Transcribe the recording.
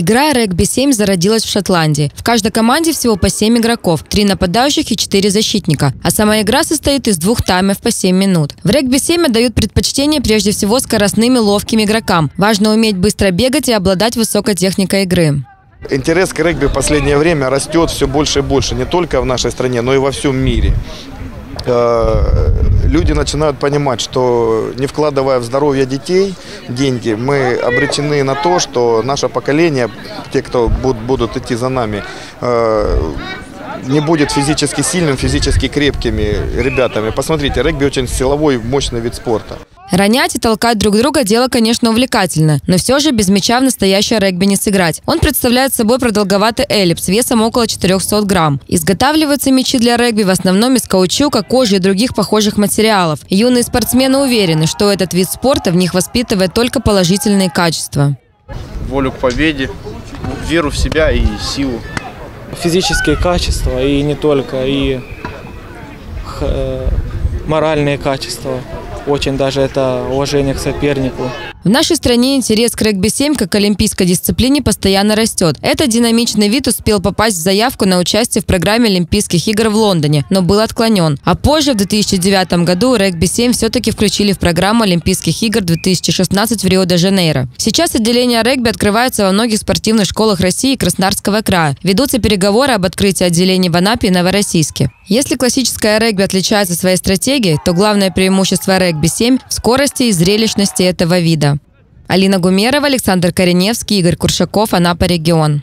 Игра регби-7 зародилась в Шотландии. В каждой команде всего по 7 игроков, 3 нападающих и 4 защитника. А сама игра состоит из двух таймов по 7 минут. В регби-7 отдают предпочтение прежде всего скоростным и ловким игрокам. Важно уметь быстро бегать и обладать высокой техникой игры. Интерес к регби в последнее время растет все больше и больше, не только в нашей стране, но и во всем мире. Э, люди начинают понимать, что не вкладывая в здоровье детей деньги, мы обречены на то, что наше поколение, те, кто будут идти за нами, э, не будет физически сильным, физически крепкими ребятами. Посмотрите, регби очень силовой, мощный вид спорта. Ронять и толкать друг друга – дело, конечно, увлекательно, но все же без мяча в настоящее регби не сыграть. Он представляет собой продолговатый эллипс весом около 400 грамм. Изготавливаются мячи для регби в основном из каучука, кожи и других похожих материалов. Юные спортсмены уверены, что этот вид спорта в них воспитывает только положительные качества. Волю к победе, веру в себя и силу. Физические качества и не только, и э, моральные качества очень даже это уважение к сопернику. В нашей стране интерес к регби-7 как олимпийской дисциплине постоянно растет. Этот динамичный вид успел попасть в заявку на участие в программе Олимпийских игр в Лондоне, но был отклонен. А позже, в 2009 году, регби-7 все-таки включили в программу Олимпийских игр 2016 в Рио-де-Жанейро. Сейчас отделение регби открывается во многих спортивных школах России и Краснодарского края. Ведутся переговоры об открытии отделений в Анапе и Новороссийске. Если классическая регби отличается своей стратегией, то главное преимущество регби-7 в скорости и зрелищности этого вида. Алина Гумерова, Александр Кореневский, Игорь Куршаков, Анапа регион.